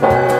Bye.